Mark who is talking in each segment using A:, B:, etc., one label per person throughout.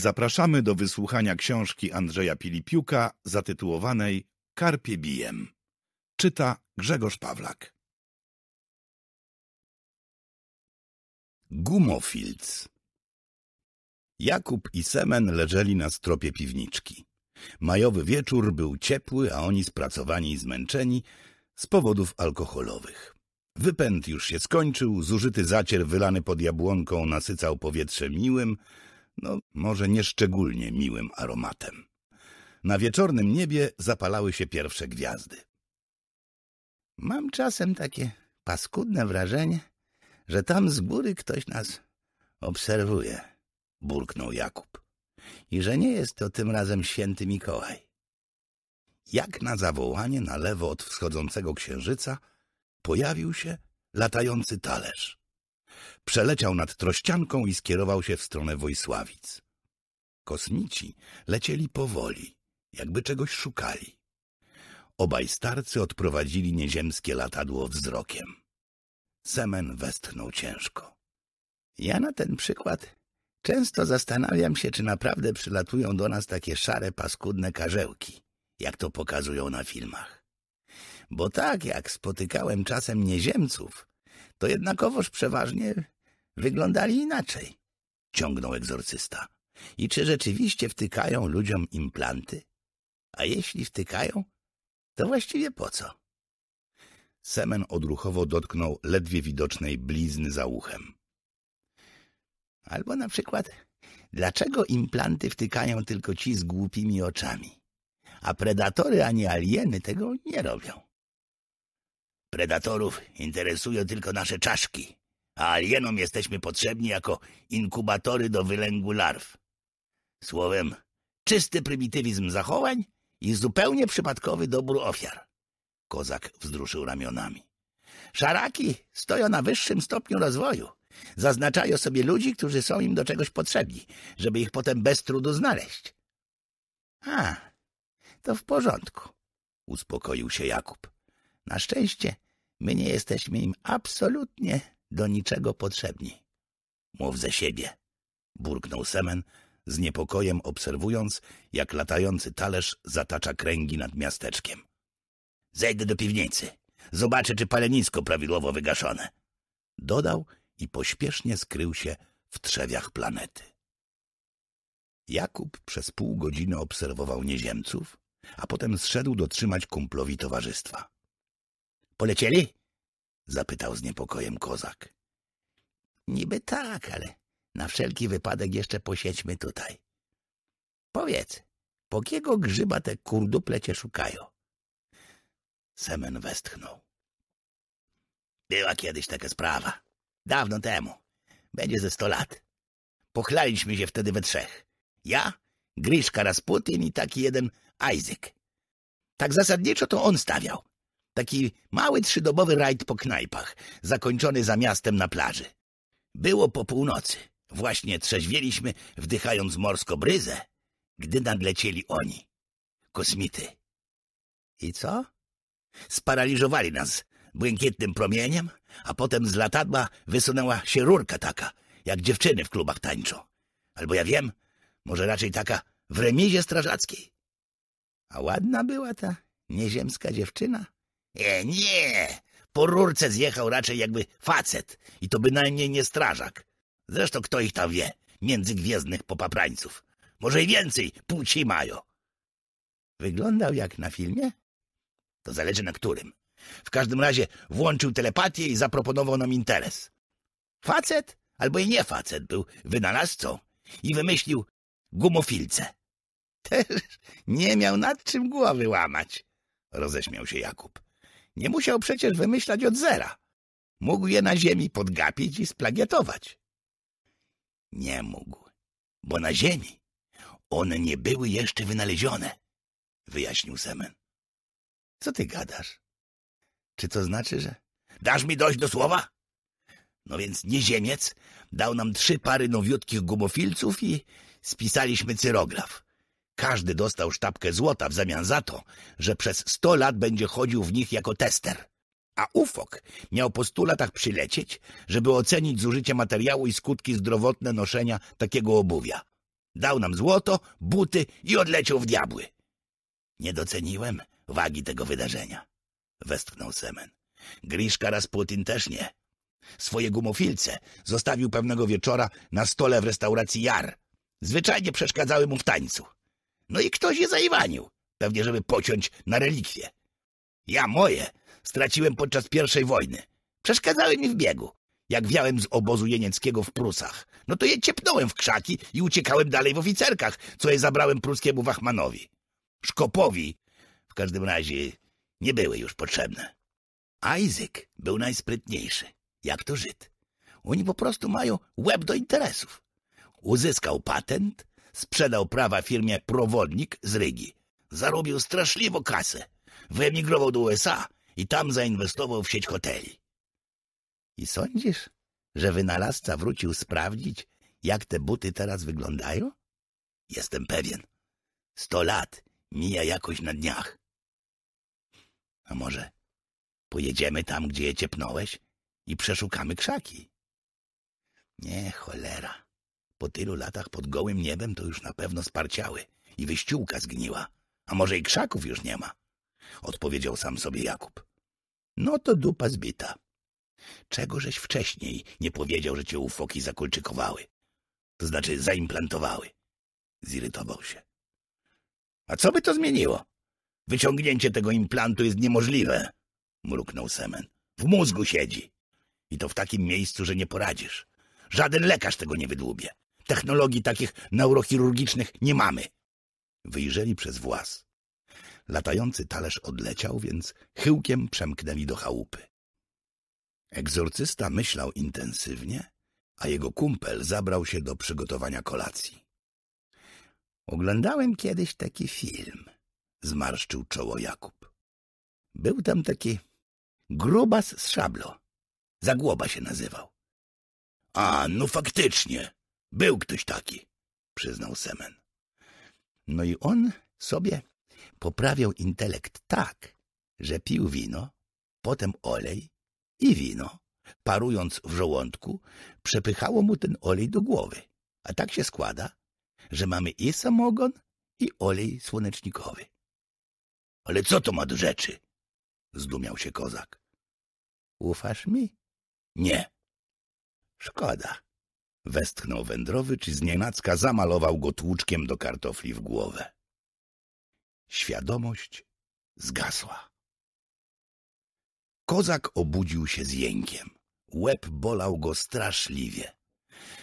A: zapraszamy do wysłuchania książki Andrzeja Pilipiuka zatytułowanej Karpie bijem. Czyta Grzegorz Pawlak. Gumofilc Jakub i Semen leżeli na stropie piwniczki. Majowy wieczór był ciepły, a oni spracowani i zmęczeni z powodów alkoholowych. Wypęd już się skończył, zużyty zacier wylany pod jabłonką nasycał powietrze miłym, no może nieszczególnie miłym aromatem. Na wieczornym niebie zapalały się pierwsze gwiazdy.
B: Mam czasem takie paskudne wrażenie, że tam z góry ktoś nas obserwuje, burknął Jakub. I że nie jest to tym razem święty Mikołaj.
A: Jak na zawołanie na lewo od wschodzącego księżyca pojawił się latający talerz. Przeleciał nad Trościanką i skierował się w stronę Wojsławic. Kosmici lecieli powoli, jakby czegoś szukali. Obaj starcy odprowadzili nieziemskie latadło wzrokiem. Semen westchnął ciężko.
B: Ja na ten przykład często zastanawiam się, czy naprawdę przylatują do nas takie szare, paskudne karzełki, jak to pokazują na filmach. Bo tak jak spotykałem czasem nieziemców, to jednakowoż przeważnie wyglądali inaczej, ciągnął egzorcysta. I czy rzeczywiście wtykają ludziom implanty? A jeśli wtykają, to właściwie po co?
A: Semen odruchowo dotknął ledwie widocznej blizny za uchem.
B: Albo na przykład, dlaczego implanty wtykają tylko ci z głupimi oczami, a predatory ani alieny tego nie robią? Predatorów interesują tylko nasze czaszki, a alienom jesteśmy potrzebni jako inkubatory do wylęgu larw. Słowem, czysty prymitywizm zachowań i zupełnie przypadkowy dobór ofiar. Kozak wzruszył ramionami. Szaraki stoją na wyższym stopniu rozwoju. Zaznaczają sobie ludzi, którzy są im do czegoś potrzebni, żeby ich potem bez trudu znaleźć. A, to w porządku, uspokoił się Jakub. Na szczęście my nie jesteśmy im absolutnie do niczego potrzebni. Mów ze siebie, burknął Semen, z niepokojem obserwując, jak latający talerz zatacza kręgi nad miasteczkiem. Zejdę do piwnicy. Zobaczę, czy palenisko prawidłowo wygaszone. Dodał i pośpiesznie skrył się w trzewiach planety. Jakub przez pół godziny obserwował nieziemców, a potem zszedł dotrzymać kumplowi towarzystwa. Polecieli? zapytał z niepokojem kozak. Niby tak, ale na wszelki wypadek jeszcze posiedźmy tutaj. Powiedz, po kiego grzyba te kurduple cię szukają? Semen westchnął. Była kiedyś taka sprawa. Dawno temu. Będzie ze sto lat. Pochlaliśmy się wtedy we trzech. Ja, Griszka Rasputin i taki jeden Isaac. Tak zasadniczo to on stawiał. Taki mały trzydobowy rajd po knajpach, zakończony za miastem na plaży. Było po północy. Właśnie trzeźwieliśmy, wdychając morsko bryzę, gdy nadlecieli oni. Kosmity. I co? Sparaliżowali nas błękitnym promieniem, a potem z latadła wysunęła się rurka taka, jak dziewczyny w klubach tańczą. Albo ja wiem, może raczej taka w remizie strażackiej. A ładna była ta nieziemska dziewczyna? E, nie! Po rurce zjechał raczej jakby facet i to bynajmniej nie strażak. Zresztą kto ich tam wie, międzygwiezdnych popaprańców. Może i więcej płci mają. Wyglądał jak na filmie? To zależy na którym. W każdym razie włączył telepatię i zaproponował nam interes. Facet, albo i nie facet, był wynalazcą i wymyślił gumofilce. Też nie miał nad czym głowy łamać, roześmiał się Jakub. Nie musiał przecież wymyślać od zera. Mógł je na ziemi podgapić i splagiatować. Nie mógł, bo na ziemi one nie były jeszcze wynalezione, wyjaśnił Semen. Co ty gadasz? Czy to znaczy, że... Dasz mi dojść do słowa? No więc nieziemiec dał nam trzy pary nowiutkich gumofilców i spisaliśmy cyrograf. Każdy dostał sztabkę złota w zamian za to, że przez sto lat będzie chodził w nich jako tester. A UFOK miał po stu latach przylecieć, żeby ocenić zużycie materiału i skutki zdrowotne noszenia takiego obuwia. Dał nam złoto, buty i odleciał w diabły. Nie doceniłem wagi tego wydarzenia, westchnął Semen. Griszka Rasputin też nie. Swoje gumofilce zostawił pewnego wieczora na stole w restauracji Jar. Zwyczajnie przeszkadzały mu w tańcu. No i ktoś je zaiwanił, pewnie żeby pociąć na relikwie. Ja moje straciłem podczas pierwszej wojny. Przeszkadzały mi w biegu. Jak wiałem z obozu jenieckiego w Prusach, no to je ciepnąłem w krzaki i uciekałem dalej w oficerkach, co je zabrałem pruskiemu Wachmanowi. Szkopowi w każdym razie nie były już potrzebne. Isaac był najsprytniejszy, jak to Żyd. Oni po prostu mają łeb do interesów. Uzyskał patent, sprzedał prawa firmie Prowodnik z Rygi. Zarobił straszliwą kasę. Wyemigrował do USA i tam zainwestował w sieć hoteli. I sądzisz, że wynalazca wrócił sprawdzić, jak te buty teraz wyglądają? Jestem pewien. Sto lat mija jakoś na dniach. A może pojedziemy tam, gdzie je ciepnąłeś i przeszukamy krzaki? Nie, cholera. Po tylu latach pod gołym niebem to już na pewno sparciały i wyściółka zgniła. A może i krzaków już nie ma? Odpowiedział sam sobie Jakub. No to dupa zbita. Czego żeś wcześniej nie powiedział, że cię ufoki zakolczykowały? To znaczy zaimplantowały. Zirytował się. A co by to zmieniło? Wyciągnięcie tego implantu jest niemożliwe, mruknął Semen. W mózgu siedzi. I to w takim miejscu, że nie poradzisz. Żaden lekarz tego nie wydłubie. Technologii takich neurochirurgicznych nie mamy. Wyjrzeli przez włas. Latający talerz odleciał, więc chyłkiem przemknęli do chałupy. Egzorcysta myślał intensywnie, a jego kumpel zabrał się do przygotowania kolacji. Oglądałem kiedyś taki film, zmarszczył czoło Jakub. Był tam taki grubas z szablo. Zagłoba się nazywał. A, no faktycznie, był ktoś taki, przyznał Semen. No i on sobie poprawiał intelekt tak, że pił wino, potem olej i wino, parując w żołądku, przepychało mu ten olej do głowy. A tak się składa, że mamy i samogon, i olej słonecznikowy. Ale co to ma do rzeczy? Zdumiał się kozak. Ufasz mi? Nie. Szkoda. Westchnął wędrowy, czy znienacka zamalował go tłuczkiem do kartofli w głowę. Świadomość zgasła. Kozak obudził się z jękiem. Łeb bolał go straszliwie.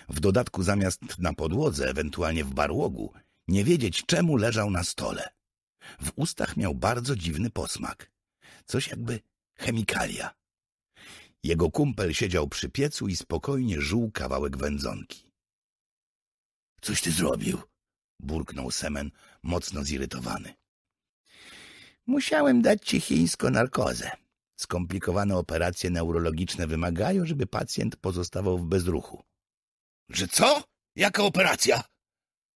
B: W dodatku zamiast na podłodze, ewentualnie w barłogu, nie wiedzieć czemu leżał na stole. W ustach miał bardzo dziwny posmak. Coś jakby chemikalia. Jego kumpel siedział przy piecu i spokojnie żuł kawałek wędzonki. — Coś ty zrobił? — burknął Semen, mocno zirytowany. — Musiałem dać ci chińską narkozę. Skomplikowane operacje neurologiczne wymagają, żeby pacjent pozostawał w bezruchu. — Że co? Jaka operacja?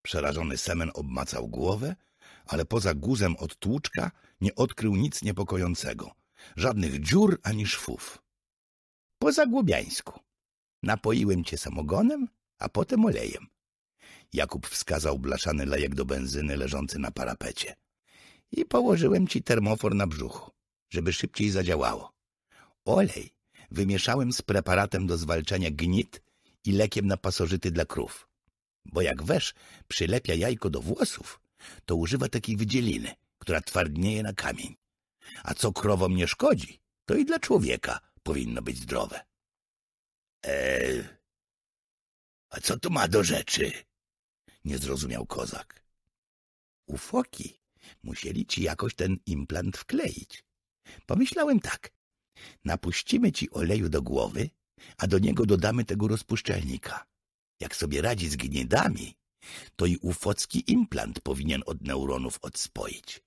B: Przerażony Semen obmacał głowę, ale poza guzem od tłuczka nie odkrył nic niepokojącego. Żadnych dziur ani szwów. Po zagłobiańsku. Napoiłem cię samogonem, a potem olejem. Jakub wskazał blaszany lejek do benzyny leżący na parapecie. I położyłem ci termofor na brzuchu, żeby szybciej zadziałało. Olej wymieszałem z preparatem do zwalczania gnit i lekiem na pasożyty dla krów. Bo jak wesz przylepia jajko do włosów, to używa takiej wydzieliny, która twardnieje na kamień. A co krowom nie szkodzi, to i dla człowieka powinno być zdrowe. Eee, a co to ma do rzeczy? Nie zrozumiał kozak. Ufoki musieli ci jakoś ten implant wkleić. Pomyślałem tak. Napuścimy ci oleju do głowy, a do niego dodamy tego rozpuszczalnika. Jak sobie radzi z gniedami, to i ufocki implant powinien od neuronów odspoić.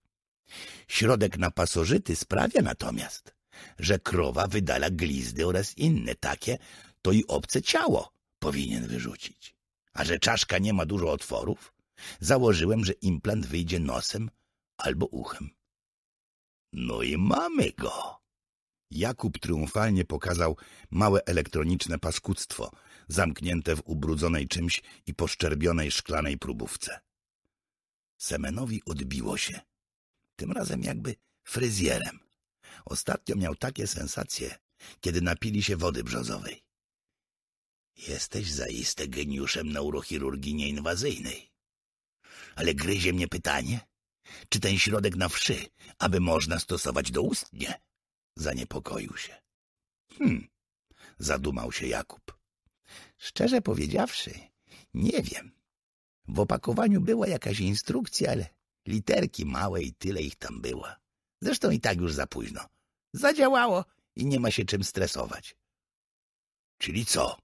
B: Środek na pasożyty sprawia natomiast, że krowa wydala glizdy oraz inne takie, to i obce ciało powinien wyrzucić. A że czaszka nie ma dużo otworów, założyłem, że implant wyjdzie nosem albo uchem. No i mamy go. Jakub triumfalnie pokazał małe elektroniczne paskudztwo, zamknięte w ubrudzonej czymś i poszczerbionej szklanej próbówce. Semenowi odbiło się. Tym razem jakby fryzjerem. Ostatnio miał takie sensacje, kiedy napili się wody brzozowej. Jesteś zaiste geniuszem neurochirurgii nieinwazyjnej. Ale gryzie mnie pytanie, czy ten środek na wszy, aby można stosować doustnie? Zaniepokoił się. Hm, zadumał się Jakub. Szczerze powiedziawszy, nie wiem. W opakowaniu była jakaś instrukcja, ale literki małe i tyle ich tam było. Zresztą i tak już za późno. Zadziałało i nie ma się czym stresować. Czyli co?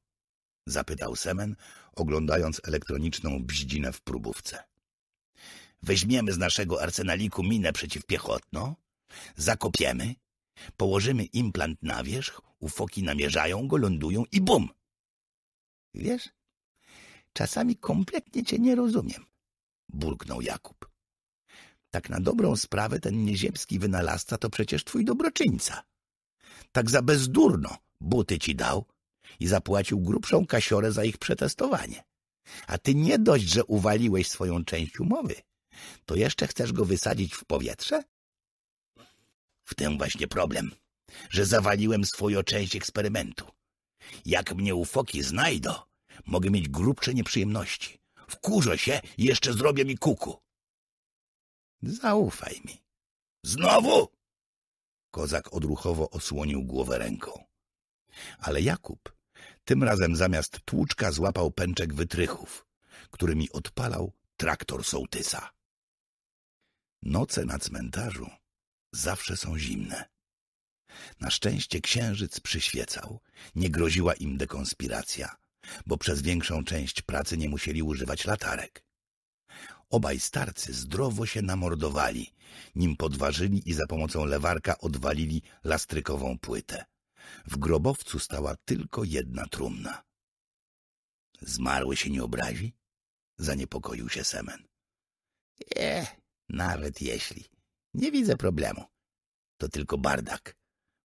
B: zapytał Semen, oglądając elektroniczną bździnę w próbówce. Weźmiemy z naszego arsenaliku minę przeciwpiechotną, zakopiemy, położymy implant na wierzch, ufoki namierzają go, lądują i bum! Wiesz, czasami kompletnie cię nie rozumiem, burknął Jakub. Tak na dobrą sprawę ten nieziemski wynalazca to przecież twój dobroczyńca. Tak za bezdurno buty ci dał i zapłacił grubszą kasiorę za ich przetestowanie. A ty nie dość, że uwaliłeś swoją część umowy, to jeszcze chcesz go wysadzić w powietrze? W tym właśnie problem, że zawaliłem swoją część eksperymentu. Jak mnie ufoki znajdą, mogę mieć grubsze nieprzyjemności. Wkurzę się i jeszcze zrobię mi kuku. Zaufaj mi. Znowu? Kozak odruchowo osłonił głowę ręką. Ale Jakub tym razem zamiast tłuczka złapał pęczek wytrychów, którymi odpalał traktor sołtysa. Noce na cmentarzu zawsze są zimne. Na szczęście księżyc przyświecał, nie groziła im dekonspiracja, bo przez większą część pracy nie musieli używać latarek. Obaj starcy zdrowo się namordowali, nim podważyli i za pomocą lewarka odwalili lastrykową płytę. W grobowcu stała tylko jedna trumna. Zmarły się nie obrazi? Zaniepokoił się Semen. Nie, nawet jeśli. Nie widzę problemu. To tylko bardak.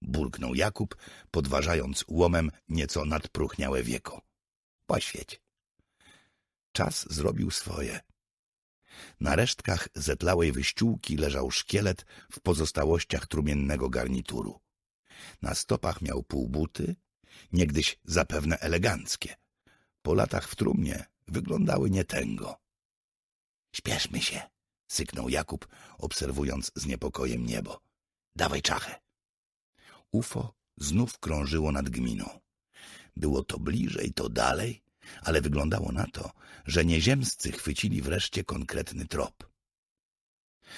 B: Burknął Jakub, podważając łomem nieco nadpruchniałe wieko. Poświeć. Czas zrobił swoje. Na resztkach zetlałej wyściółki leżał szkielet w pozostałościach trumiennego garnituru. Na stopach miał półbuty, niegdyś zapewne eleganckie. Po latach w trumnie wyglądały nietęgo. — Śpieszmy się — syknął Jakub, obserwując z niepokojem niebo. — Dawaj czachę. UFO znów krążyło nad gminą. Było to bliżej, to dalej, ale wyglądało na to, że nieziemscy chwycili wreszcie konkretny trop.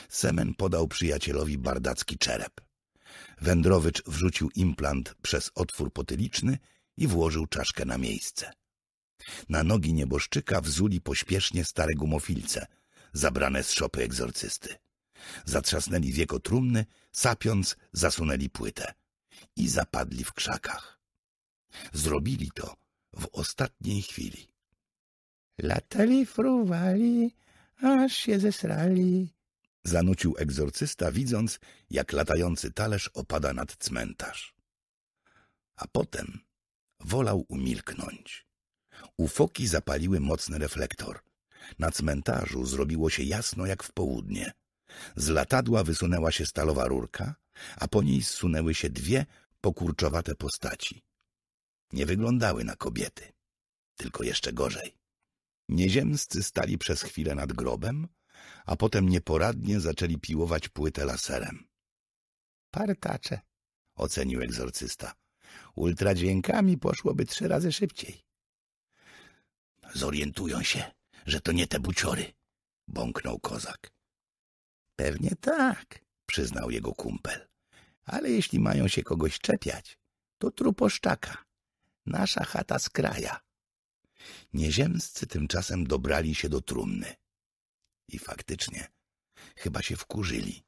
B: Semen podał przyjacielowi bardacki czerep. Wędrowicz wrzucił implant przez otwór potyliczny i włożył czaszkę na miejsce. Na nogi nieboszczyka wzuli pośpiesznie stare gumofilce, zabrane z szopy egzorcysty. Zatrzasnęli wieko trumny, sapiąc zasunęli płytę i zapadli w krzakach. Zrobili to w ostatniej chwili. Latali, fruwali, aż się zesrali, zanucił egzorcysta, widząc, jak latający talerz opada nad cmentarz. A potem wolał umilknąć. Ufoki zapaliły mocny reflektor. Na cmentarzu zrobiło się jasno jak w południe. Z latadła wysunęła się stalowa rurka, a po niej zsunęły się dwie pokurczowate postaci. Nie wyglądały na kobiety, tylko jeszcze gorzej. Nieziemscy stali przez chwilę nad grobem, a potem nieporadnie zaczęli piłować płytę laserem. Partacze, ocenił egzorcysta. Ultradźwiękami poszłoby trzy razy szybciej. Zorientują się, że to nie te buciory, bąknął kozak. Pewnie tak, przyznał jego kumpel. Ale jeśli mają się kogoś czepiać, to truposzczaka. Nasza chata z kraja. Nieziemscy tymczasem dobrali się do trumny. I faktycznie, chyba się wkurzyli.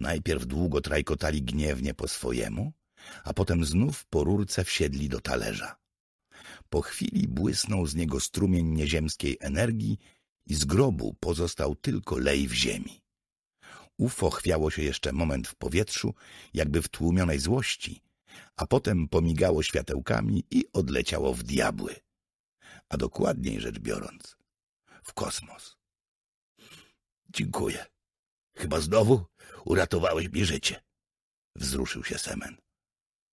B: Najpierw długo trajkotali gniewnie po swojemu, a potem znów po rurce wsiedli do talerza. Po chwili błysnął z niego strumień nieziemskiej energii i z grobu pozostał tylko lej w ziemi. UFO chwiało się jeszcze moment w powietrzu, jakby w tłumionej złości, a potem pomigało światełkami i odleciało w diabły. A dokładniej rzecz biorąc, w kosmos. Dziękuję. Chyba znowu uratowałeś mi życie. Wzruszył się Semen.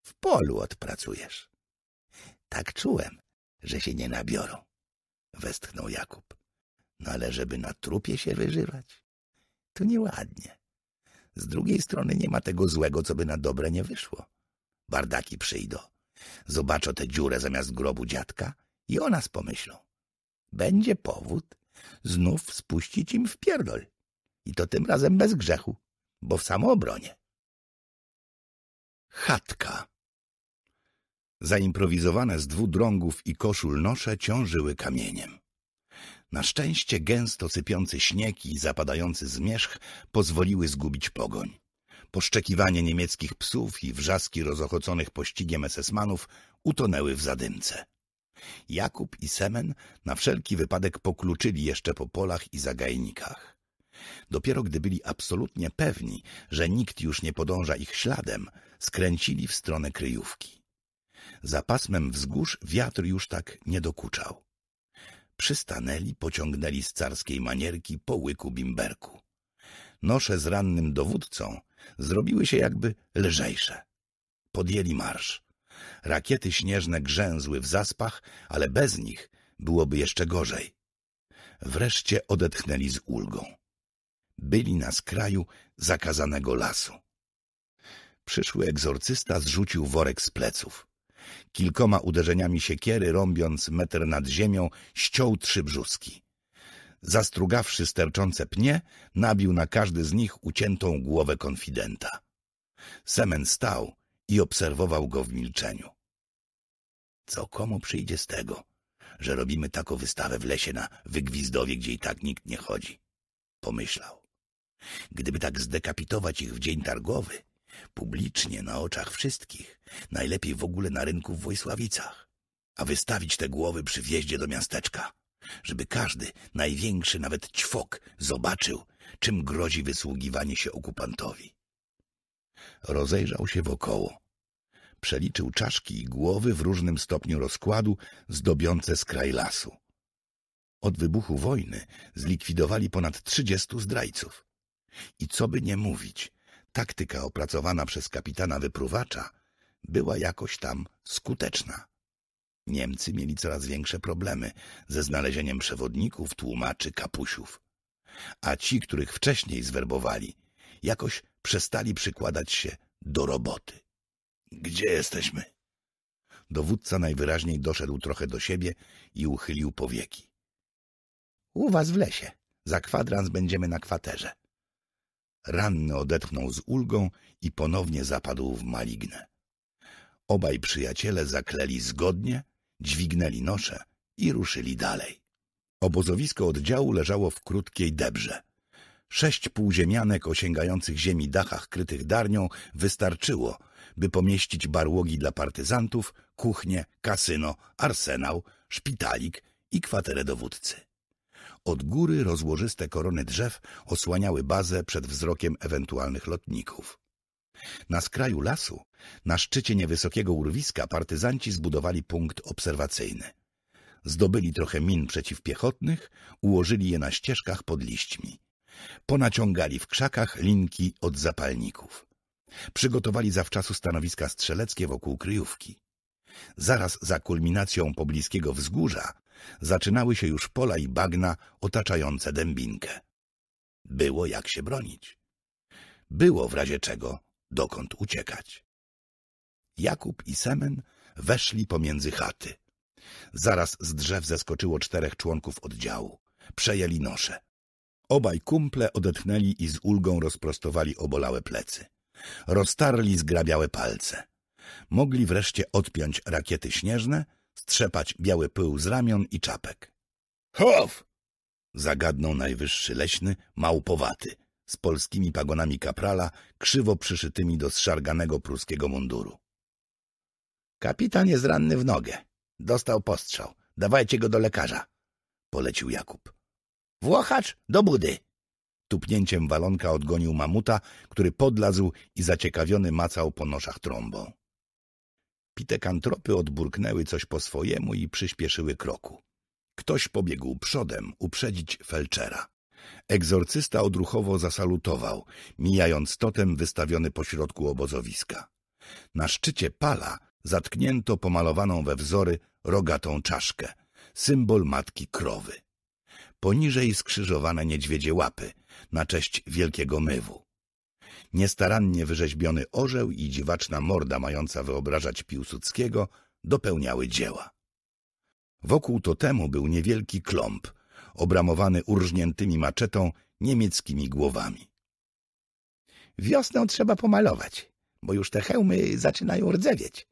B: W polu odpracujesz. Tak czułem, że się nie nabiorą. Westchnął Jakub. No ale żeby na trupie się wyżywać, to nieładnie. Z drugiej strony nie ma tego złego, co by na dobre nie wyszło. Bardaki przyjdą, zobaczą tę dziurę zamiast grobu dziadka i o nas pomyślą. Będzie powód znów spuścić im w pierdol. I to tym razem bez grzechu, bo w samoobronie. Chatka Zaimprowizowane z dwóch drągów i koszul nosze ciążyły kamieniem. Na szczęście gęsto sypiący śnieg i zapadający zmierzch pozwoliły zgubić pogoń. Poszczekiwanie niemieckich psów i wrzaski rozochoconych pościgiem esesmanów utonęły w zadymce. Jakub i Semen na wszelki wypadek pokluczyli jeszcze po polach i zagajnikach. Dopiero gdy byli absolutnie pewni, że nikt już nie podąża ich śladem, skręcili w stronę kryjówki. Za pasmem wzgórz wiatr już tak nie dokuczał. Przystanęli, pociągnęli z carskiej manierki po łyku bimberku. Nosze z rannym dowódcą zrobiły się jakby lżejsze. Podjęli marsz. Rakiety śnieżne grzęzły w zaspach, ale bez nich byłoby jeszcze gorzej. Wreszcie odetchnęli z ulgą. Byli na skraju zakazanego lasu. Przyszły egzorcysta zrzucił worek z pleców. Kilkoma uderzeniami siekiery, rąbiąc metr nad ziemią, ściął trzy brzuski. Zastrugawszy sterczące pnie, nabił na każdy z nich uciętą głowę konfidenta. Semen stał i obserwował go w milczeniu. Co komu przyjdzie z tego, że robimy taką wystawę w lesie na Wygwizdowie, gdzie i tak nikt nie chodzi? Pomyślał. Gdyby tak zdekapitować ich w dzień targowy, publicznie, na oczach wszystkich, najlepiej w ogóle na rynku w Wojsławicach, a wystawić te głowy przy wjeździe do miasteczka, żeby każdy, największy nawet ćwok, zobaczył, czym grozi wysługiwanie się okupantowi. Rozejrzał się wokoło. Przeliczył czaszki i głowy w różnym stopniu rozkładu zdobiące skraj lasu. Od wybuchu wojny zlikwidowali ponad trzydziestu zdrajców. I co by nie mówić, taktyka opracowana przez kapitana wypruwacza była jakoś tam skuteczna. Niemcy mieli coraz większe problemy ze znalezieniem przewodników, tłumaczy, kapusiów. A ci, których wcześniej zwerbowali, jakoś przestali przykładać się do roboty. Gdzie jesteśmy? Dowódca najwyraźniej doszedł trochę do siebie i uchylił powieki. U was w lesie. Za kwadrans będziemy na kwaterze. Ranny odetchnął z ulgą i ponownie zapadł w malignę. Obaj przyjaciele zakleli zgodnie, dźwignęli nosze i ruszyli dalej. Obozowisko oddziału leżało w krótkiej debrze. Sześć półziemianek o sięgających ziemi dachach krytych darnią wystarczyło, by pomieścić barłogi dla partyzantów, kuchnię, kasyno, arsenał, szpitalik i kwaterę dowódcy. Od góry rozłożyste korony drzew osłaniały bazę przed wzrokiem ewentualnych lotników. Na skraju lasu, na szczycie niewysokiego urwiska, partyzanci zbudowali punkt obserwacyjny. Zdobyli trochę min przeciwpiechotnych, ułożyli je na ścieżkach pod liśćmi. Ponaciągali w krzakach linki od zapalników. Przygotowali zawczasu stanowiska strzeleckie wokół kryjówki. Zaraz za kulminacją pobliskiego wzgórza zaczynały się już pola i bagna otaczające dębinkę. Było jak się bronić. Było w razie czego dokąd uciekać. Jakub i Semen weszli pomiędzy chaty. Zaraz z drzew zeskoczyło czterech członków oddziału. Przejęli nosze. Obaj kumple odetchnęli i z ulgą rozprostowali obolałe plecy. Roztarli zgrabiałe palce. Mogli wreszcie odpiąć rakiety śnieżne, strzepać biały pył z ramion i czapek. — Hof! — zagadnął najwyższy leśny, małpowaty, z polskimi pagonami kaprala, krzywo przyszytymi do zszarganego pruskiego munduru. — Kapitan jest ranny w nogę. Dostał postrzał. Dawajcie go do lekarza — polecił Jakub. — Włochacz do budy! Tupnięciem walonka odgonił mamuta, który podlazł i zaciekawiony macał po noszach trąbą. Pitekantropy odburknęły coś po swojemu i przyspieszyły kroku. Ktoś pobiegł przodem uprzedzić felczera. Egzorcysta odruchowo zasalutował, mijając totem wystawiony pośrodku obozowiska. Na szczycie pala zatknięto pomalowaną we wzory rogatą czaszkę, symbol matki krowy. Poniżej skrzyżowane niedźwiedzie łapy, na cześć wielkiego mywu. Niestarannie wyrzeźbiony orzeł i dziwaczna morda mająca wyobrażać Piłsudskiego dopełniały dzieła. Wokół totemu był niewielki klomp, obramowany urżniętymi maczetą niemieckimi głowami. Wiosną trzeba pomalować, bo już te hełmy zaczynają rdzewieć,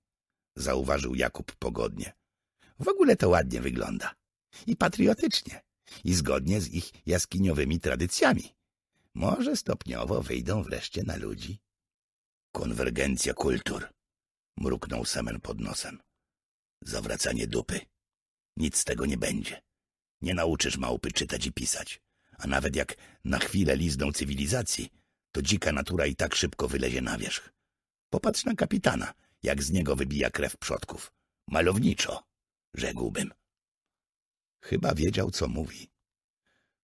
B: zauważył Jakub pogodnie. W ogóle to ładnie wygląda. I patriotycznie. I zgodnie z ich jaskiniowymi tradycjami. Może stopniowo wyjdą wreszcie na ludzi. Konwergencja kultur, mruknął Semen pod nosem. Zawracanie dupy. Nic z tego nie będzie. Nie nauczysz małpy czytać i pisać. A nawet jak na chwilę lizną cywilizacji, to dzika natura i tak szybko wylezie na wierzch. Popatrz na kapitana, jak z niego wybija krew przodków. Malowniczo, rzekłbym. Chyba wiedział, co mówi.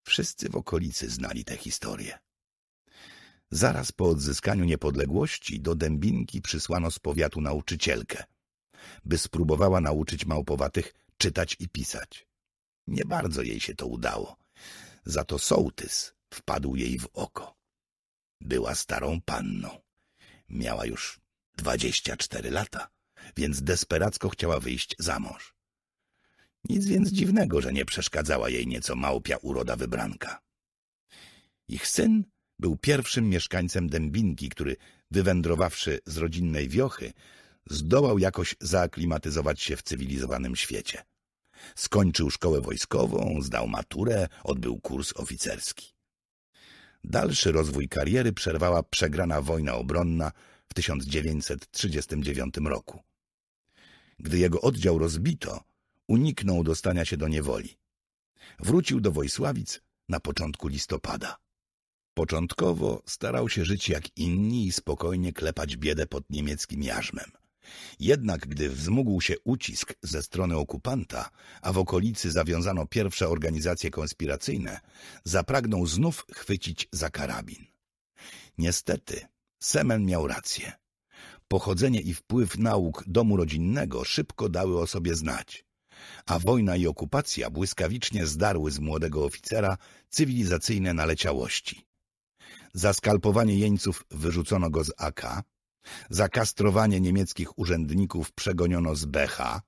B: Wszyscy w okolicy znali tę historię. Zaraz po odzyskaniu niepodległości do Dębinki przysłano z powiatu nauczycielkę, by spróbowała nauczyć małpowatych czytać i pisać. Nie bardzo jej się to udało. Za to sołtys wpadł jej w oko. Była starą panną. Miała już dwadzieścia cztery lata, więc desperacko chciała wyjść za mąż. Nic więc dziwnego, że nie przeszkadzała jej nieco małpia uroda wybranka. Ich syn był pierwszym mieszkańcem Dębinki, który, wywędrowawszy z rodzinnej wiochy, zdołał jakoś zaaklimatyzować się w cywilizowanym świecie. Skończył szkołę wojskową, zdał maturę, odbył kurs oficerski. Dalszy rozwój kariery przerwała przegrana wojna obronna w 1939 roku. Gdy jego oddział rozbito, uniknął dostania się do niewoli. Wrócił do Wojsławic na początku listopada. Początkowo starał się żyć jak inni i spokojnie klepać biedę pod niemieckim jarzmem. Jednak gdy wzmógł się ucisk ze strony okupanta, a w okolicy zawiązano pierwsze organizacje konspiracyjne, zapragnął znów chwycić za karabin. Niestety, Semen miał rację. Pochodzenie i wpływ nauk domu rodzinnego szybko dały o sobie znać, a wojna i okupacja błyskawicznie zdarły z młodego oficera cywilizacyjne naleciałości. Za skalpowanie jeńców wyrzucono go z AK, za kastrowanie niemieckich urzędników przegoniono z BH,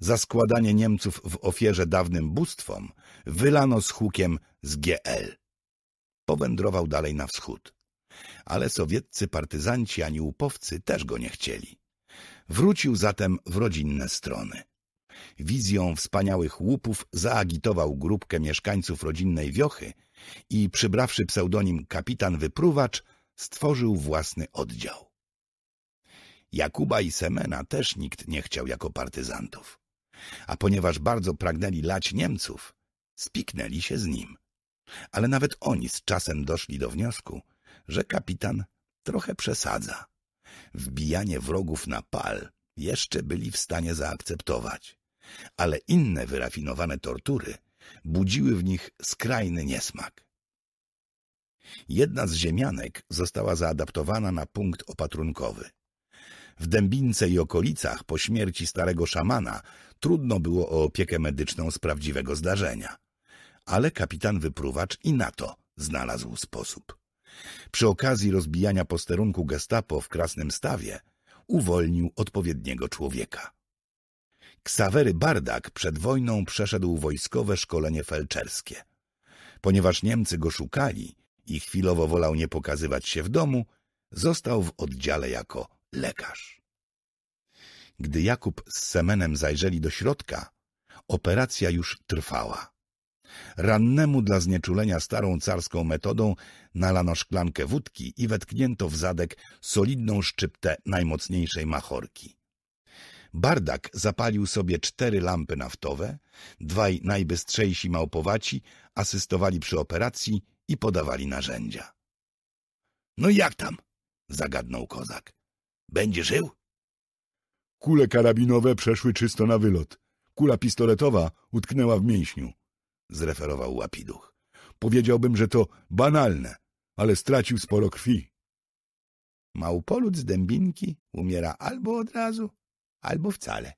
B: za składanie Niemców w ofierze dawnym bóstwom wylano z hukiem z GL. Powędrował dalej na wschód. Ale sowieccy partyzanci ani łupowcy też go nie chcieli. Wrócił zatem w rodzinne strony. Wizją wspaniałych łupów zaagitował grupkę mieszkańców rodzinnej wiochy i przybrawszy pseudonim kapitan wypruwacz, stworzył własny oddział. Jakuba i Semena też nikt nie chciał jako partyzantów. A ponieważ bardzo pragnęli lać Niemców, spiknęli się z nim. Ale nawet oni z czasem doszli do wniosku, że kapitan trochę przesadza. Wbijanie wrogów na pal jeszcze byli w stanie zaakceptować, ale inne wyrafinowane tortury budziły w nich skrajny niesmak. Jedna z ziemianek została zaadaptowana na punkt opatrunkowy. W Dębince i okolicach po śmierci starego szamana trudno było o opiekę medyczną z prawdziwego zdarzenia. Ale kapitan wypruwacz i na to znalazł sposób. Przy okazji rozbijania posterunku gestapo w Krasnym Stawie uwolnił odpowiedniego człowieka. Ksawery Bardak przed wojną przeszedł wojskowe szkolenie felczerskie. Ponieważ Niemcy go szukali i chwilowo wolał nie pokazywać się w domu, został w oddziale jako lekarz. Gdy Jakub z Semenem zajrzeli do środka, operacja już trwała. Rannemu dla znieczulenia starą carską metodą nalano szklankę wódki i wetknięto w zadek solidną szczyptę najmocniejszej machorki. Bardak zapalił sobie cztery lampy naftowe, dwaj najbystrzejsi małpowaci asystowali przy operacji i podawali narzędzia. — No i jak tam? — zagadnął kozak. — Będzie żył?
C: Kule karabinowe przeszły czysto na wylot. Kula pistoletowa utknęła w mięśniu,
B: zreferował Łapiduch.
C: Powiedziałbym, że to banalne, ale stracił sporo krwi.
B: Małpolud z dębinki umiera albo od razu, albo wcale.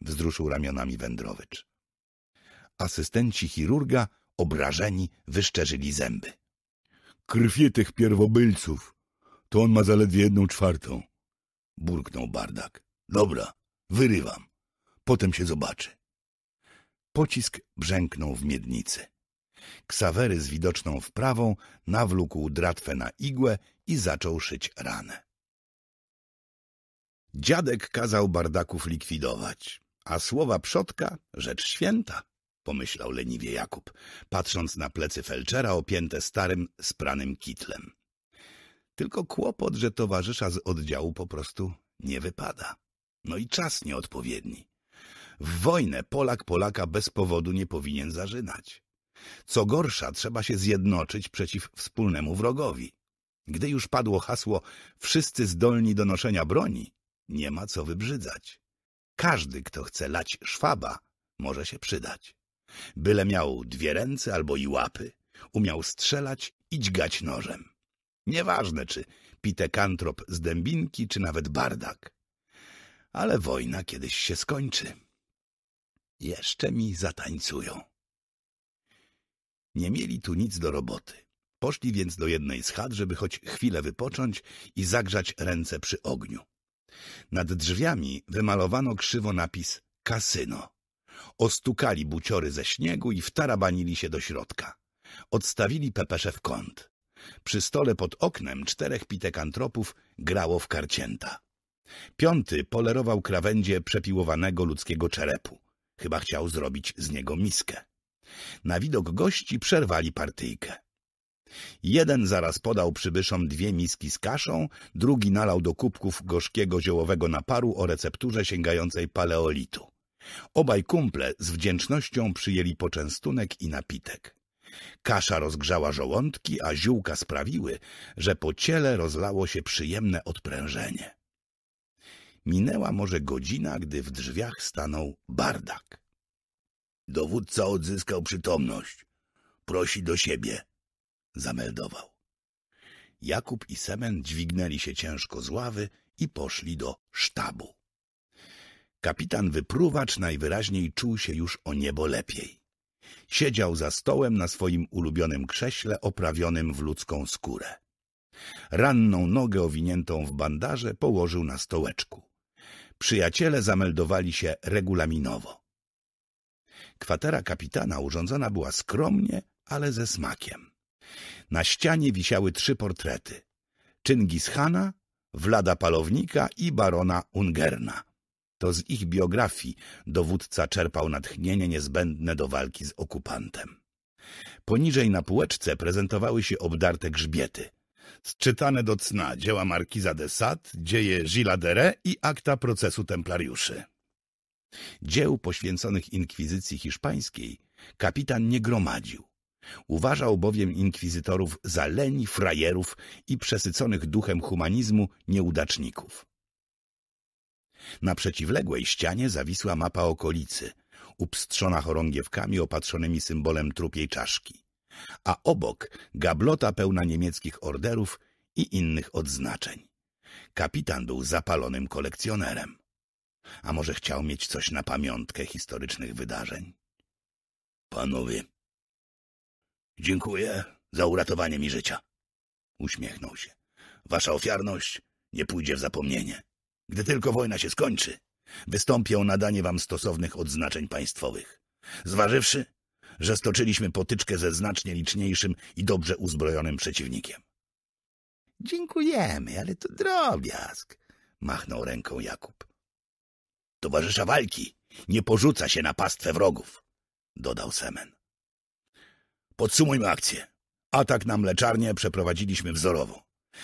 B: Wzruszył ramionami wędrowicz. Asystenci chirurga, obrażeni, wyszczerzyli zęby.
C: Krwie tych pierwobylców, to on ma zaledwie jedną czwartą.
B: Burknął bardak. Dobra, wyrywam. Potem się zobaczy. Pocisk brzęknął w miednicy. Ksawery z widoczną wprawą nawlókł dratwę na igłę i zaczął szyć ranę. Dziadek kazał bardaków likwidować, a słowa przodka rzecz święta, pomyślał leniwie Jakub, patrząc na plecy felczera opięte starym, spranym kitlem. Tylko kłopot, że towarzysza z oddziału po prostu nie wypada. No i czas nieodpowiedni. W wojnę Polak Polaka bez powodu nie powinien zażynać. Co gorsza, trzeba się zjednoczyć przeciw wspólnemu wrogowi. Gdy już padło hasło wszyscy zdolni do noszenia broni, nie ma co wybrzydzać. Każdy, kto chce lać szwaba, może się przydać. Byle miał dwie ręce albo i łapy, umiał strzelać i dźgać nożem. Nieważne, czy pitekantrop z dębinki, czy nawet bardak. Ale wojna kiedyś się skończy. Jeszcze mi zatańcują. Nie mieli tu nic do roboty. Poszli więc do jednej z chat, żeby choć chwilę wypocząć i zagrzać ręce przy ogniu. Nad drzwiami wymalowano krzywo napis kasyno. Ostukali buciory ze śniegu i wtarabanili się do środka. Odstawili pepesze w kąt. Przy stole pod oknem czterech pitekantropów grało w karcięta. Piąty polerował krawędzie przepiłowanego ludzkiego czerepu. Chyba chciał zrobić z niego miskę. Na widok gości przerwali partyjkę. Jeden zaraz podał przybyszom dwie miski z kaszą, drugi nalał do kubków gorzkiego ziołowego naparu o recepturze sięgającej paleolitu. Obaj kumple z wdzięcznością przyjęli poczęstunek i napitek. Kasza rozgrzała żołądki, a ziółka sprawiły, że po ciele rozlało się przyjemne odprężenie. Minęła może godzina, gdy w drzwiach stanął bardak. Dowódca odzyskał przytomność. Prosi do siebie, zameldował. Jakub i Semen dźwignęli się ciężko z ławy i poszli do sztabu. Kapitan wypruwacz najwyraźniej czuł się już o niebo lepiej. Siedział za stołem na swoim ulubionym krześle oprawionym w ludzką skórę. Ranną nogę owiniętą w bandaże położył na stołeczku. Przyjaciele zameldowali się regulaminowo. Kwatera kapitana urządzona była skromnie, ale ze smakiem. Na ścianie wisiały trzy portrety. Czyngis Hana, Wlada Palownika i barona Ungerna. To z ich biografii dowódca czerpał natchnienie niezbędne do walki z okupantem. Poniżej na półeczce prezentowały się obdarte grzbiety. Sczytane do cna dzieła markiza de Sade, dzieje Gilles de i akta procesu templariuszy. Dzieł poświęconych inkwizycji hiszpańskiej kapitan nie gromadził. Uważał bowiem inkwizytorów za leni, frajerów i przesyconych duchem humanizmu nieudaczników. Na przeciwległej ścianie zawisła mapa okolicy, upstrzona chorągiewkami opatrzonymi symbolem trupiej czaszki, a obok gablota pełna niemieckich orderów i innych odznaczeń. Kapitan był zapalonym kolekcjonerem. A może chciał mieć coś na pamiątkę historycznych wydarzeń? Panowie, dziękuję za uratowanie mi życia. Uśmiechnął się. Wasza ofiarność nie pójdzie w zapomnienie. Gdy tylko wojna się skończy, wystąpię o nadanie wam stosownych odznaczeń państwowych. Zważywszy, że stoczyliśmy potyczkę ze znacznie liczniejszym i dobrze uzbrojonym przeciwnikiem. Dziękujemy, ale to drobiazg, machnął ręką Jakub. Towarzysza walki nie porzuca się na pastwę wrogów, dodał Semen. Podsumujmy akcję. Atak na mleczarnię przeprowadziliśmy wzorowo.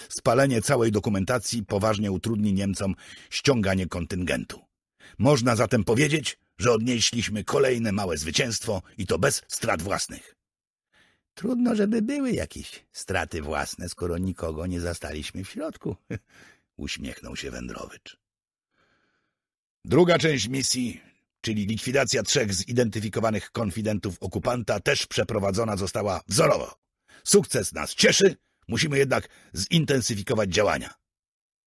B: Spalenie całej dokumentacji poważnie utrudni Niemcom ściąganie kontyngentu. Można zatem powiedzieć, że odnieśliśmy kolejne małe zwycięstwo i to bez strat własnych. Trudno, żeby były jakieś straty własne, skoro nikogo nie zastaliśmy w środku, uśmiechnął się Wędrowicz. Druga część misji, czyli likwidacja trzech zidentyfikowanych konfidentów okupanta, też przeprowadzona została wzorowo. Sukces nas cieszy, musimy jednak zintensyfikować działania,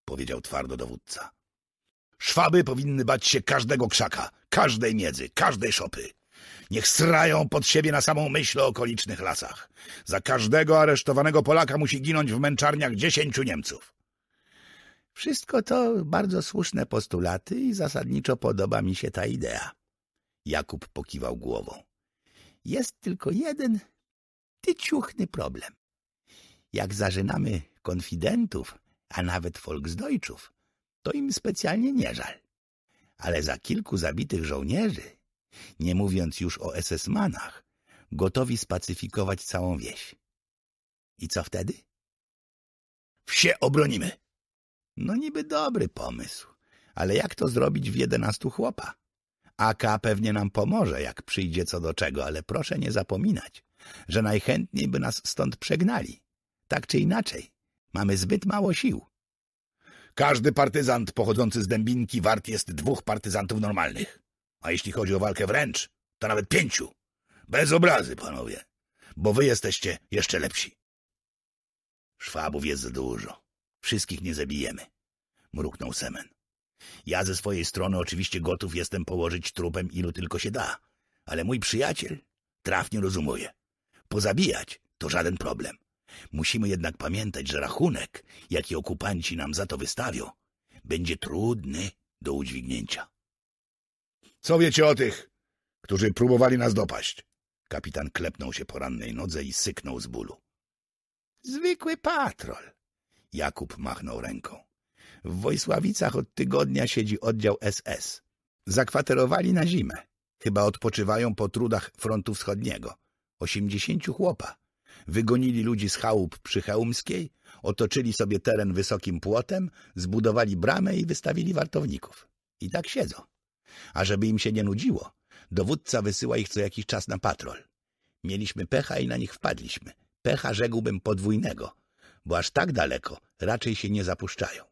B: powiedział twardo dowódca. Szwaby powinny bać się każdego krzaka, każdej miedzy, każdej szopy. Niech srają pod siebie na samą myśl o okolicznych lasach. Za każdego aresztowanego Polaka musi ginąć w męczarniach dziesięciu Niemców.
D: Wszystko to bardzo słuszne postulaty i zasadniczo podoba mi się ta idea. Jakub pokiwał głową. Jest tylko jeden tyciuchny problem. Jak zażynamy konfidentów, a nawet Volksdeutschów, to im specjalnie nie żal. Ale za kilku zabitych żołnierzy, nie mówiąc już o SS-manach, gotowi spacyfikować całą wieś. I co wtedy?
B: Wsie obronimy.
D: No niby dobry pomysł, ale jak to zrobić w jedenastu chłopa? AK pewnie nam pomoże, jak przyjdzie co do czego, ale proszę nie zapominać, że najchętniej by nas stąd przegnali. Tak czy inaczej, mamy zbyt mało sił.
B: Każdy partyzant pochodzący z Dębinki wart jest dwóch partyzantów normalnych. A jeśli chodzi o walkę wręcz, to nawet pięciu. Bez obrazy, panowie, bo wy jesteście jeszcze lepsi. Szwabów jest za dużo. Wszystkich nie zabijemy, mruknął Semen. Ja ze swojej strony oczywiście gotów jestem położyć trupem ilu tylko się da, ale mój przyjaciel trafnie rozumuje. Pozabijać to żaden problem. Musimy jednak pamiętać, że rachunek, jaki okupanci nam za to wystawią, będzie trudny do udźwignięcia. Co wiecie o tych, którzy próbowali nas dopaść? Kapitan klepnął się po rannej nodze i syknął z bólu.
D: Zwykły patrol. Jakub machnął ręką. W Wojsławicach od tygodnia siedzi oddział SS. Zakwaterowali na zimę. Chyba odpoczywają po trudach frontu wschodniego. Osiemdziesięciu chłopa. Wygonili ludzi z chałup przy Chełmskiej, otoczyli sobie teren wysokim płotem, zbudowali bramę i wystawili wartowników. I tak siedzą. A żeby im się nie nudziło, dowódca wysyła ich co jakiś czas na patrol. Mieliśmy pecha i na nich wpadliśmy. Pecha rzekłbym podwójnego, bo aż tak daleko raczej się nie zapuszczają.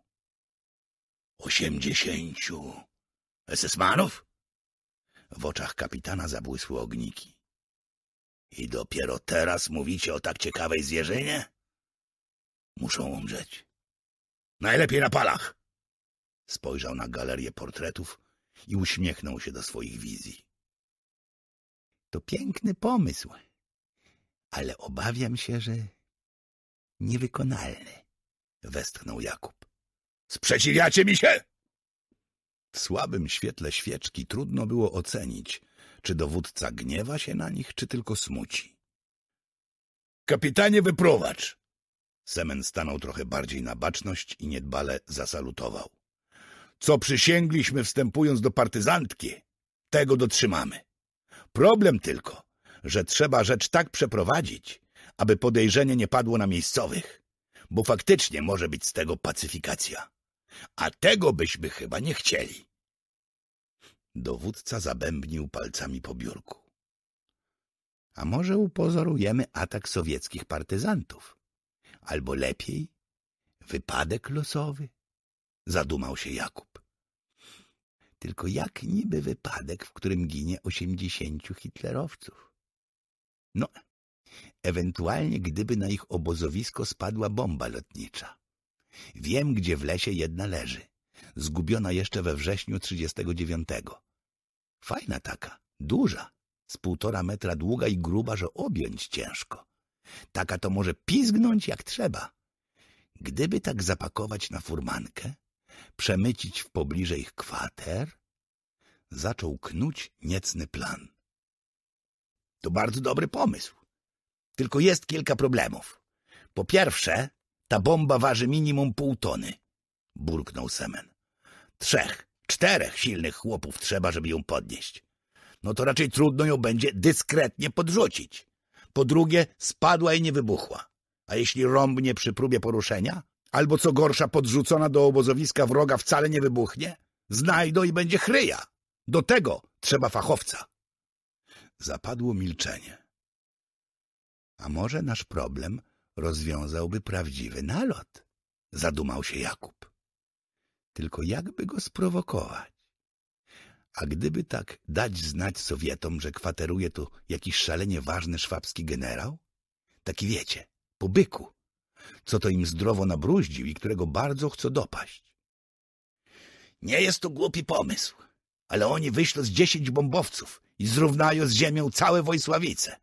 B: Osiemdziesięciu SS-manów?
D: W oczach kapitana zabłysły ogniki.
B: I dopiero teraz mówicie o tak ciekawej zwierzynie? Muszą umrzeć. Najlepiej na palach. Spojrzał na galerię portretów i uśmiechnął się do swoich wizji.
D: To piękny pomysł, ale obawiam się, że niewykonalny, westchnął Jakub.
B: Sprzeciwiacie mi się?
D: W słabym świetle świeczki trudno było ocenić, czy dowódca gniewa się na nich, czy tylko smuci.
B: Kapitanie, wyprowadź! Semen stanął trochę bardziej na baczność i niedbale zasalutował. Co przysięgliśmy wstępując do partyzantki, tego dotrzymamy. Problem tylko, że trzeba rzecz tak przeprowadzić, aby podejrzenie nie padło na miejscowych, bo faktycznie może być z tego pacyfikacja. A tego byśmy chyba nie chcieli.
D: Dowódca zabębnił palcami po biurku. A może upozorujemy atak sowieckich partyzantów? Albo lepiej, wypadek losowy? Zadumał się Jakub. Tylko jak niby wypadek, w którym ginie osiemdziesięciu hitlerowców? No, ewentualnie gdyby na ich obozowisko spadła bomba lotnicza. Wiem, gdzie w lesie jedna leży. Zgubiona jeszcze we wrześniu 39. Fajna taka, duża, z półtora metra długa i gruba, że objąć ciężko. Taka to może pizgnąć jak trzeba. Gdyby tak zapakować na furmankę, przemycić w pobliże ich kwater, zaczął knuć niecny plan.
B: To bardzo dobry pomysł. Tylko jest kilka problemów. Po pierwsze, ta bomba waży minimum pół tony, burknął Semen. Trzech, czterech silnych chłopów trzeba, żeby ją podnieść. No to raczej trudno ją będzie dyskretnie podrzucić. Po drugie, spadła i nie wybuchła. A jeśli rąbnie przy próbie poruszenia, albo co gorsza podrzucona do obozowiska wroga wcale nie wybuchnie, znajdą i będzie chryja. Do tego trzeba fachowca.
D: Zapadło milczenie. A może nasz problem rozwiązałby prawdziwy nalot? Zadumał się Jakub. Tylko jakby go sprowokować?
B: A gdyby tak dać znać Sowietom, że kwateruje tu jakiś szalenie ważny szwabski generał? Taki wiecie, po byku, co to im zdrowo nabruździł i którego bardzo chcą dopaść. Nie jest to głupi pomysł, ale oni wyślą z dziesięć bombowców i zrównają z ziemią całe Wojsławice.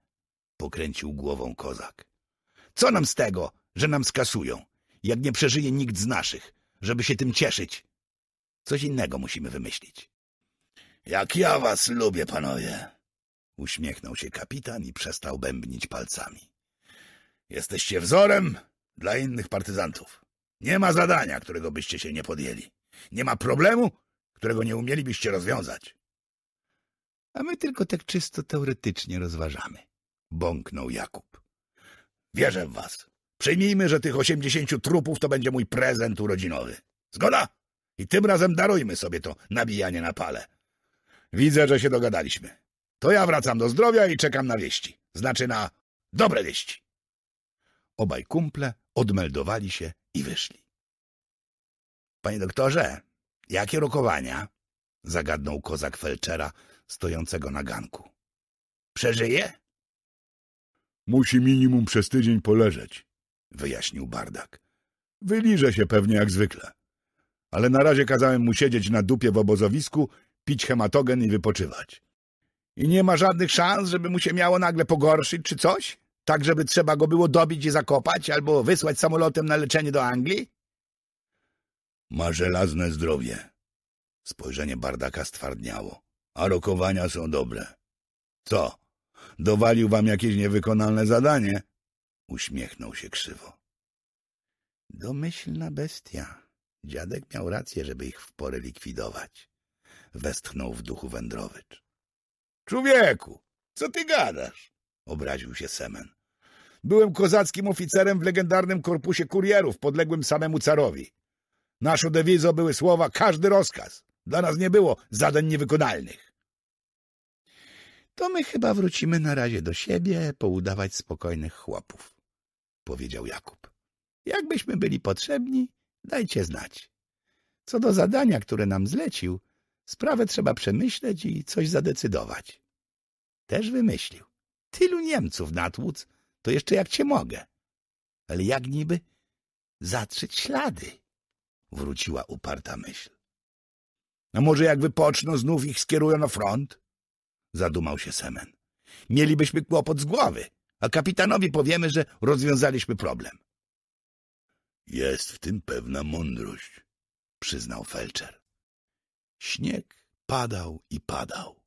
B: Pokręcił głową kozak. Co nam z tego, że nam skasują, jak nie przeżyje nikt z naszych, żeby się tym cieszyć? Coś innego musimy wymyślić. Jak ja was lubię, panowie! Uśmiechnął się kapitan i przestał bębnić palcami. Jesteście wzorem dla innych partyzantów. Nie ma zadania, którego byście się nie podjęli. Nie ma problemu, którego nie umielibyście rozwiązać. A my tylko tak czysto teoretycznie rozważamy. Bąknął Jakub. Wierzę w was. Przyjmijmy, że tych osiemdziesięciu trupów to będzie mój prezent urodzinowy. Zgoda? I tym razem darujmy sobie to nabijanie na pale. Widzę, że się dogadaliśmy. To ja wracam do zdrowia i czekam na wieści. Znaczy na dobre wieści. Obaj kumple odmeldowali się i wyszli. Panie doktorze, jakie rokowania? Zagadnął kozak felczera stojącego na ganku. Przeżyje?
C: Musi minimum przez tydzień poleżeć,
B: Wyjaśnił bardak.
C: Wyliże się pewnie jak zwykle. Ale na razie kazałem mu siedzieć na dupie w obozowisku, pić hematogen i wypoczywać.
B: I nie ma żadnych szans, żeby mu się miało nagle pogorszyć czy coś? Tak, żeby trzeba go było dobić i zakopać, albo wysłać samolotem na leczenie do Anglii? Ma żelazne zdrowie. Spojrzenie bardaka stwardniało. A rokowania są dobre. Co? Dowalił wam jakieś niewykonalne zadanie? Uśmiechnął się krzywo. Domyślna bestia. Dziadek miał rację, żeby ich w porę likwidować. Westchnął w duchu wędrowicz. Człowieku, co ty gadasz? Obraził się Semen. Byłem kozackim oficerem w legendarnym korpusie kurierów, podległym samemu carowi. Naszą dewizą były słowa każdy rozkaz. Dla nas nie było zadań niewykonalnych. To my chyba wrócimy na razie do siebie, poudawać spokojnych chłopów, powiedział Jakub. Jakbyśmy byli potrzebni, dajcie znać. Co do zadania, które nam zlecił, sprawę trzeba przemyśleć i coś zadecydować. Też wymyślił. Tylu Niemców natłuc, to jeszcze jak cię mogę. Ale jak niby zatrzeć ślady? Wróciła uparta myśl. A może jak wypoczną, znów ich skierują na front? Zadumał się Semen. Mielibyśmy kłopot z głowy, a kapitanowi powiemy, że rozwiązaliśmy problem. Jest w tym pewna mądrość, przyznał felczer. Śnieg padał i padał.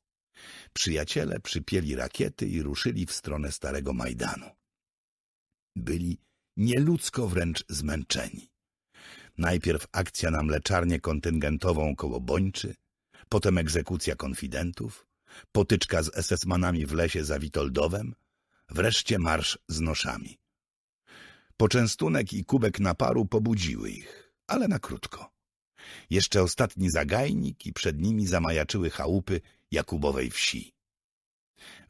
B: Przyjaciele przypięli rakiety i ruszyli w stronę Starego Majdanu. Byli nieludzko wręcz zmęczeni. Najpierw akcja na mleczarnię kontyngentową koło Bończy, potem egzekucja konfidentów, potyczka z SS-manami w lesie za Witoldowem, wreszcie marsz z noszami. Poczęstunek i kubek naparu pobudziły ich, ale na krótko. Jeszcze ostatni zagajnik i przed nimi zamajaczyły chałupy Jakubowej wsi.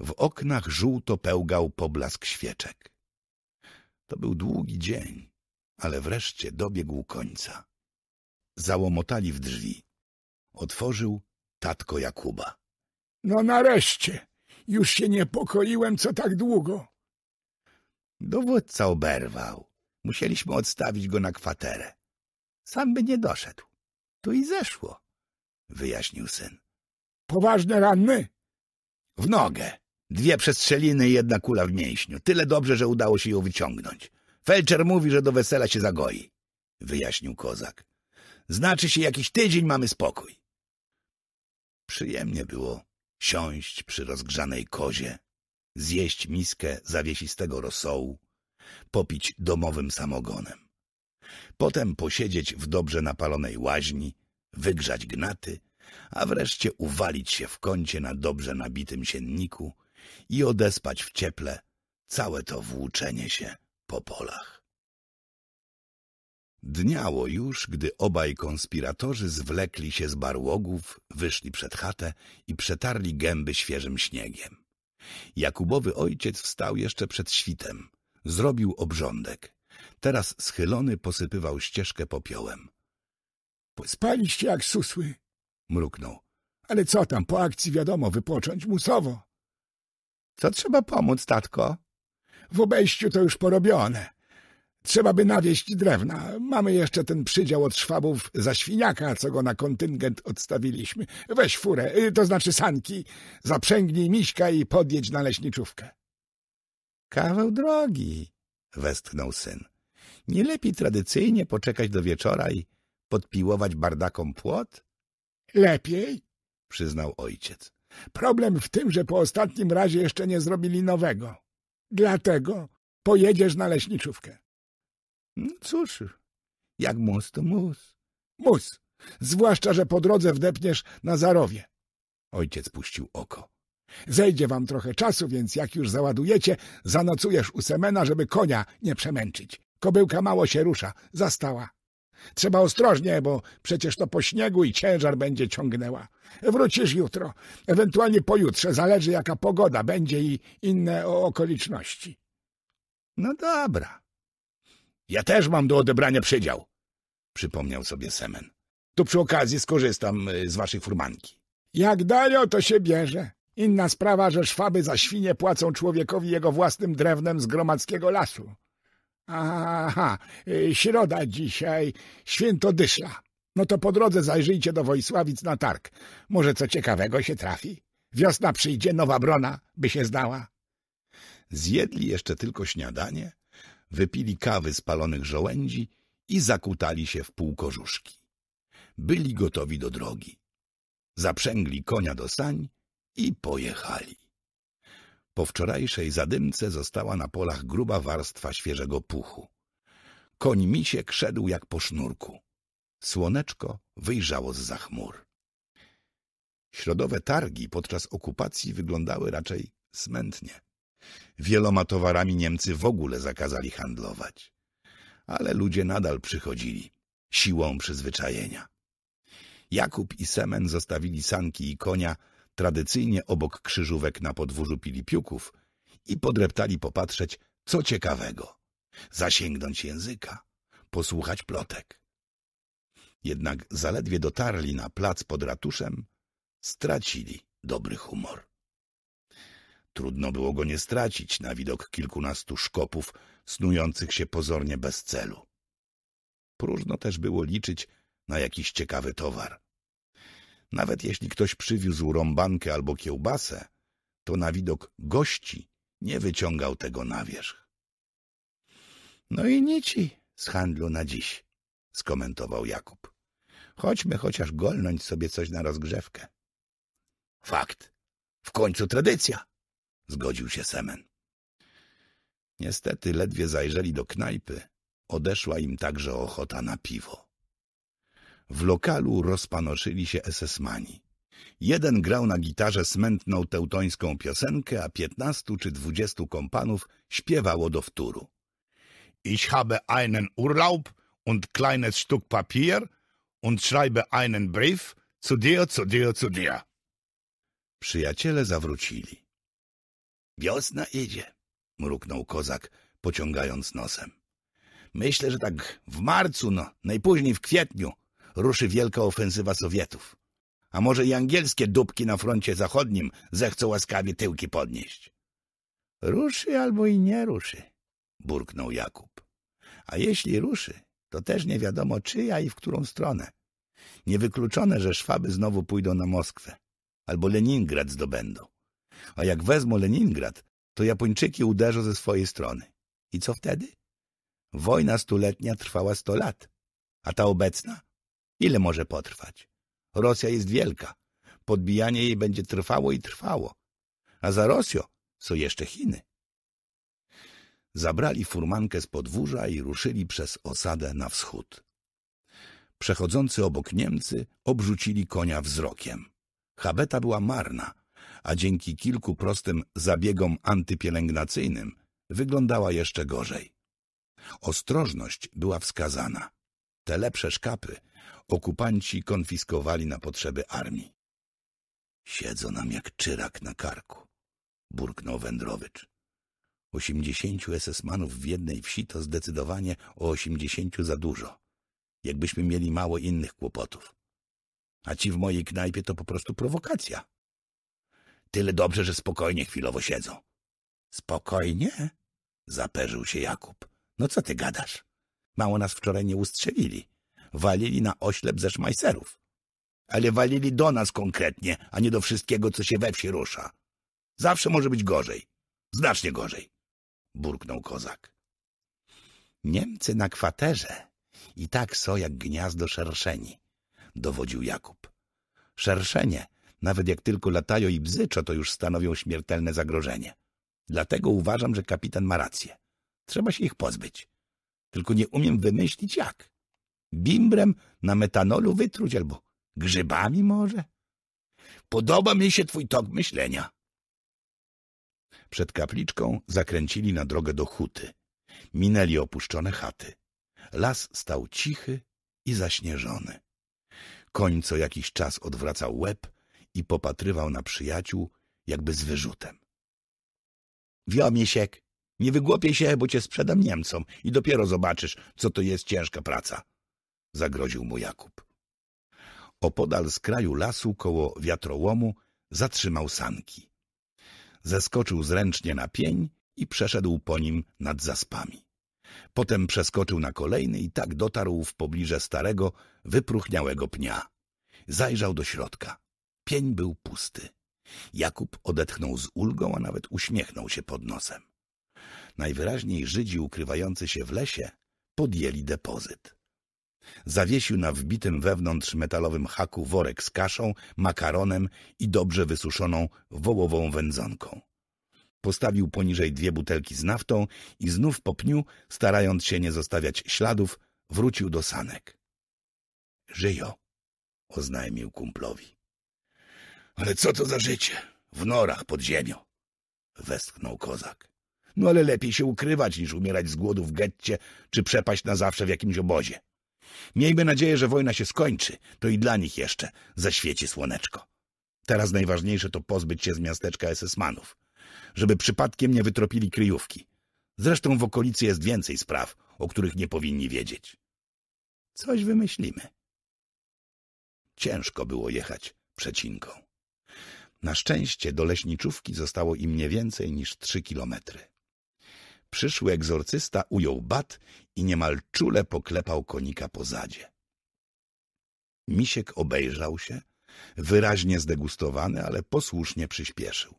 B: W oknach żółto pełgał poblask świeczek. To był długi dzień, ale wreszcie dobiegł końca. Załomotali w drzwi. Otworzył tatko Jakuba.
E: No nareszcie. Już się niepokoiłem, co tak długo.
B: Dowódca oberwał. Musieliśmy odstawić go na kwaterę. Sam by nie doszedł. Tu i zeszło, wyjaśnił syn.
E: Poważne ranny?
B: W nogę. Dwie przestrzeliny i jedna kula w mięśniu. Tyle dobrze, że udało się ją wyciągnąć. Felczer mówi, że do wesela się zagoi, wyjaśnił kozak. Znaczy się jakiś tydzień mamy spokój. Przyjemnie było siąść przy rozgrzanej kozie, zjeść miskę zawiesistego rosołu, popić domowym samogonem. Potem posiedzieć w dobrze napalonej łaźni, wygrzać gnaty, a wreszcie uwalić się w kącie na dobrze nabitym sienniku i odespać w cieple całe to włóczenie się po polach. Dniało już, gdy obaj konspiratorzy zwlekli się z barłogów, wyszli przed chatę i przetarli gęby świeżym śniegiem. Jakubowy ojciec wstał jeszcze przed świtem. Zrobił obrządek. Teraz schylony posypywał ścieżkę popiołem.
E: Spaliście jak susły.
B: Mruknął.
E: Ale co tam, po akcji wiadomo, wypocząć musowo.
B: Co trzeba pomóc, tatko?
E: W obejściu to już porobione. Trzeba by nawieść drewna. Mamy jeszcze ten przydział od Szwabów za świniaka, co go na kontyngent odstawiliśmy. Weź furę, y, to znaczy sanki, zaprzęgnij miśka i podjedź na leśniczówkę.
B: Kawał drogi, westchnął syn. Nie lepiej tradycyjnie poczekać do wieczora i podpiłować bardakom płot?
E: Lepiej?
B: Przyznał ojciec.
E: Problem w tym, że po ostatnim razie jeszcze nie zrobili nowego. Dlatego pojedziesz na leśniczówkę.
B: No cóż, jak mus to mus.
E: Mus, zwłaszcza, że po drodze wdepniesz na Zarowie.
B: Ojciec puścił oko.
E: Zejdzie wam trochę czasu, więc jak już załadujecie, zanocujesz u Semena, żeby konia nie przemęczyć. Kobyłka mało się rusza, zastała. Trzeba ostrożnie, bo przecież to po śniegu i ciężar będzie ciągnęła. Wrócisz jutro, ewentualnie pojutrze, zależy jaka pogoda będzie i inne okoliczności.
B: No dobra.
C: Ja też mam do odebrania przydział.
B: Przypomniał sobie Semen.
C: To przy okazji skorzystam y, z waszej furmanki.
E: Jak dają, to się bierze. Inna sprawa, że szwaby za świnie płacą człowiekowi jego własnym drewnem z gromadzkiego lasu. Aha, y, środa dzisiaj, święto dyszla. No to po drodze zajrzyjcie do Wojsławic na targ. Może co ciekawego się trafi. Wiosna przyjdzie, nowa brona by się zdała.
B: Zjedli jeszcze tylko śniadanie, wypili kawy z palonych żołędzi i zakutali się w półkożuszki. Byli gotowi do drogi. Zaprzęgli konia do sań i pojechali. Po wczorajszej zadymce została na polach gruba warstwa świeżego puchu. Koń misiek szedł jak po sznurku. Słoneczko wyjrzało z za chmur. Środowe targi podczas okupacji wyglądały raczej smętnie. Wieloma towarami Niemcy w ogóle zakazali handlować. Ale ludzie nadal przychodzili, siłą przyzwyczajenia. Jakub i Semen zostawili sanki i konia tradycyjnie obok krzyżówek na podwórzu Pilipiuków i podreptali popatrzeć, co ciekawego, zasięgnąć języka, posłuchać plotek. Jednak zaledwie dotarli na plac pod ratuszem, stracili dobry humor. Trudno było go nie stracić na widok kilkunastu szkopów snujących się pozornie bez celu. Próżno też było liczyć na jakiś ciekawy towar. Nawet jeśli ktoś przywiózł rąbankę albo kiełbasę, to na widok gości nie wyciągał tego na wierzch. — No i nici z handlu na dziś — skomentował Jakub. — Chodźmy chociaż golnąć sobie coś na rozgrzewkę.
C: — Fakt. W końcu tradycja —
B: zgodził się Semen. Niestety ledwie zajrzeli do knajpy, odeszła im także ochota na piwo. W lokalu rozpanoszyli się esesmani. Jeden grał na gitarze smętną teutońską piosenkę, a piętnastu czy dwudziestu kompanów śpiewało do wtóru.
C: Ich habe einen Urlaub und kleines Stück Papier und schreibe einen Brief zu dir, zu dir, zu dir.
B: Przyjaciele zawrócili. Wiosna idzie, mruknął kozak, pociągając nosem. Myślę, że tak w marcu, no, najpóźniej w kwietniu, ruszy wielka ofensywa Sowietów. A może i angielskie dupki na froncie zachodnim zechcą łaskawie tyłki podnieść. Ruszy albo i nie ruszy, burknął Jakub. A jeśli ruszy, to też nie wiadomo czyja i w którą stronę. Niewykluczone, że Szwaby znowu pójdą na Moskwę, albo Leningrad zdobędą. A jak wezmą Leningrad, to Japończyki uderzą ze swojej strony. I co wtedy? Wojna stuletnia trwała sto lat, a ta obecna Ile może potrwać? Rosja jest wielka. Podbijanie jej będzie trwało i trwało. A za Rosją są jeszcze Chiny. Zabrali furmankę z podwórza i ruszyli przez osadę na wschód. Przechodzący obok Niemcy obrzucili konia wzrokiem. Habeta była marna, a dzięki kilku prostym zabiegom antypielęgnacyjnym wyglądała jeszcze gorzej. Ostrożność była wskazana. Te lepsze szkapy okupanci konfiskowali na potrzeby armii. Siedzą nam jak czyrak na karku, burknął Wędrowicz. Osiemdziesięciu esesmanów w jednej wsi to zdecydowanie o osiemdziesięciu za dużo. Jakbyśmy mieli mało innych kłopotów. A ci w mojej knajpie to po prostu prowokacja. Tyle dobrze, że spokojnie chwilowo siedzą. Spokojnie? Zaperzył się Jakub. No co ty gadasz? Mało nas wczoraj nie ustrzelili. Walili na oślep ze szmajserów. Ale walili do nas konkretnie, a nie do wszystkiego, co się we wsi rusza. Zawsze może być gorzej. Znacznie gorzej. Burknął kozak. Niemcy na kwaterze i tak są jak gniazdo szerszeni, dowodził Jakub. Szerszenie, nawet jak tylko latają i bzyczo, to już stanowią śmiertelne zagrożenie. Dlatego uważam, że kapitan ma rację. Trzeba się ich pozbyć. Tylko nie umiem wymyślić jak. Bimbrem na metanolu wytruć albo grzybami może? Podoba mi się twój tok myślenia. Przed kapliczką zakręcili na drogę do huty. Minęli opuszczone chaty. Las stał cichy i zaśnieżony. Koń co jakiś czas odwracał łeb i popatrywał na przyjaciół, jakby z wyrzutem. — Wiomiesiek, nie wygłopiej się, bo cię sprzedam Niemcom i dopiero zobaczysz, co to jest ciężka praca — zagroził mu Jakub. Opodal z kraju lasu koło wiatrołomu zatrzymał sanki. Zeskoczył zręcznie na pień i przeszedł po nim nad zaspami. Potem przeskoczył na kolejny i tak dotarł w pobliże starego, wypruchniałego pnia. Zajrzał do środka. Pień był pusty. Jakub odetchnął z ulgą, a nawet uśmiechnął się pod nosem. Najwyraźniej Żydzi ukrywający się w lesie podjęli depozyt. Zawiesił na wbitym wewnątrz metalowym haku worek z kaszą, makaronem i dobrze wysuszoną wołową wędzonką. Postawił poniżej dwie butelki z naftą i znów po pniu, starając się nie zostawiać śladów, wrócił do sanek. — Żyjo — oznajmił kumplowi. — Ale co to za życie? W norach pod ziemią — westchnął kozak. — No ale lepiej się ukrywać, niż umierać z głodu w getcie, czy przepaść na zawsze w jakimś obozie. Miejmy nadzieję, że wojna się skończy, to i dla nich jeszcze zaświeci słoneczko. Teraz najważniejsze to pozbyć się z miasteczka SS-manów żeby przypadkiem nie wytropili kryjówki. Zresztą w okolicy jest więcej spraw, o których nie powinni wiedzieć. Coś wymyślimy. Ciężko było jechać przecinką. Na szczęście do leśniczówki zostało im nie więcej niż trzy kilometry. Przyszły egzorcysta ujął bat i niemal czule poklepał konika po zadzie. Misiek obejrzał się, wyraźnie zdegustowany, ale posłusznie przyspieszył.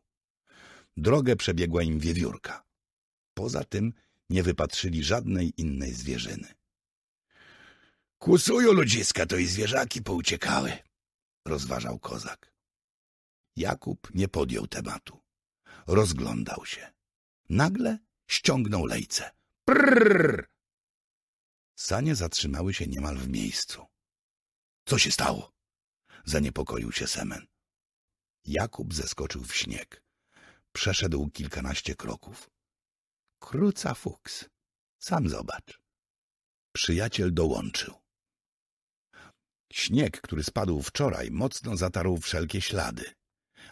B: Drogę przebiegła im wiewiórka. Poza tym nie wypatrzyli żadnej innej zwierzyny. Kłusują ludziska, to i zwierzaki pouciekały, rozważał kozak. Jakub nie podjął tematu. Rozglądał się. Nagle ściągnął lejce. Prrr! Sanie zatrzymały się niemal w miejscu. Co się stało? Zaniepokoił się Semen. Jakub zeskoczył w śnieg. Przeszedł kilkanaście kroków. Kruca fuks. Sam zobacz. Przyjaciel dołączył. Śnieg, który spadł wczoraj, mocno zatarł wszelkie ślady,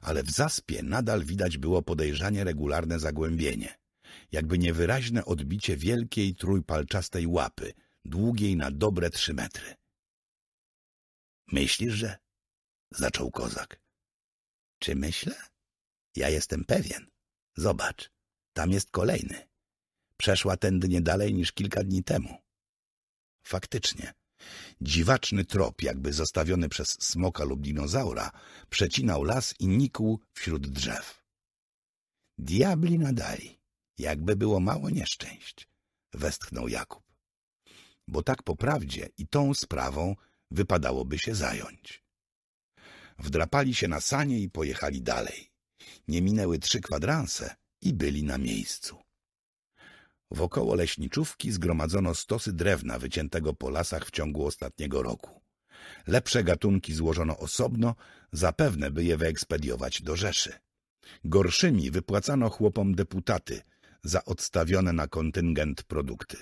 B: ale w zaspie nadal widać było podejrzanie regularne zagłębienie, jakby niewyraźne odbicie wielkiej trójpalczastej łapy, długiej na dobre trzy metry. — Myślisz, że? — zaczął kozak. — Czy myślę? Ja jestem pewien. Zobacz, tam jest kolejny. Przeszła tędy nie dalej niż kilka dni temu. Faktycznie, dziwaczny trop, jakby zostawiony przez smoka lub dinozaura, przecinał las i nikł wśród drzew. Diabli nadali, jakby było mało nieszczęść, westchnął Jakub. Bo tak po prawdzie i tą sprawą wypadałoby się zająć. Wdrapali się na sanie i pojechali dalej. Nie minęły trzy kwadranse i byli na miejscu. Wokoło leśniczówki zgromadzono stosy drewna wyciętego po lasach w ciągu ostatniego roku. Lepsze gatunki złożono osobno, zapewne by je wyekspediować do Rzeszy. Gorszymi wypłacano chłopom deputaty za odstawione na kontyngent produkty.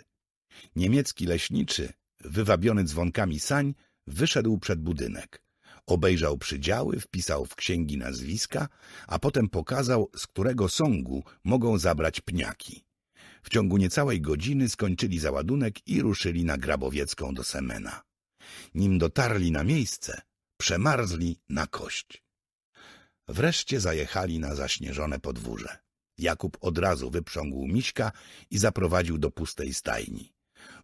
B: Niemiecki leśniczy, wywabiony dzwonkami sań, wyszedł przed budynek. Obejrzał przydziały, wpisał w księgi nazwiska, a potem pokazał, z którego sągu mogą zabrać pniaki. W ciągu niecałej godziny skończyli załadunek i ruszyli na Grabowiecką do Semena. Nim dotarli na miejsce, Przemarzli na kość. Wreszcie zajechali na zaśnieżone podwórze. Jakub od razu wyprzągł miśka i zaprowadził do pustej stajni.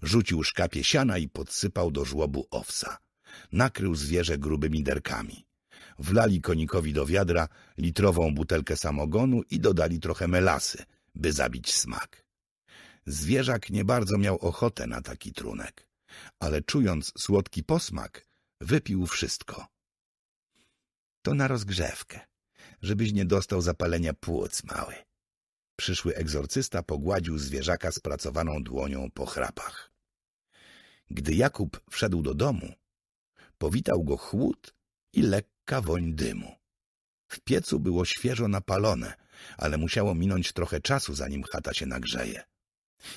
B: Rzucił szkapie siana i podsypał do żłobu owsa. Nakrył zwierzę grubymi derkami. Wlali konikowi do wiadra litrową butelkę samogonu i dodali trochę melasy, by zabić smak. Zwierzak nie bardzo miał ochotę na taki trunek, ale czując słodki posmak, wypił wszystko. To na rozgrzewkę, żebyś nie dostał zapalenia płuc, mały. Przyszły egzorcysta pogładził zwierzaka spracowaną dłonią po chrapach. Gdy Jakub wszedł do domu, powitał go chłód i lekka woń dymu. W piecu było świeżo napalone, ale musiało minąć trochę czasu, zanim chata się nagrzeje.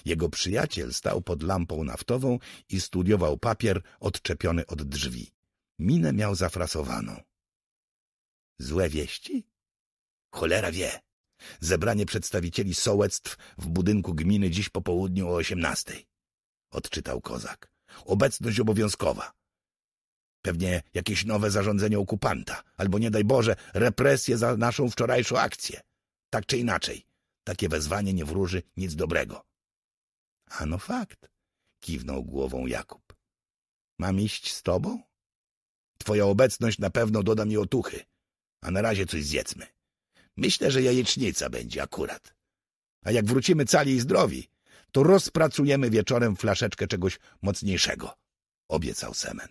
B: Jego przyjaciel stał pod lampą naftową i studiował papier odczepiony od drzwi. Minę miał zafrasowaną. Złe wieści? Cholera wie. Zebranie przedstawicieli sołectw w budynku gminy dziś po południu o osiemnastej. Odczytał kozak. Obecność obowiązkowa. Pewnie jakieś nowe zarządzenie okupanta, albo nie daj Boże, represje za naszą wczorajszą akcję. Tak czy inaczej, takie wezwanie nie wróży nic dobrego. A no fakt, kiwnął głową Jakub. Mam iść z tobą? Twoja obecność na pewno doda mi otuchy, a na razie coś zjedzmy. Myślę, że jajecznica będzie akurat. A jak wrócimy cali i zdrowi, to rozpracujemy wieczorem flaszeczkę czegoś mocniejszego, obiecał Semen.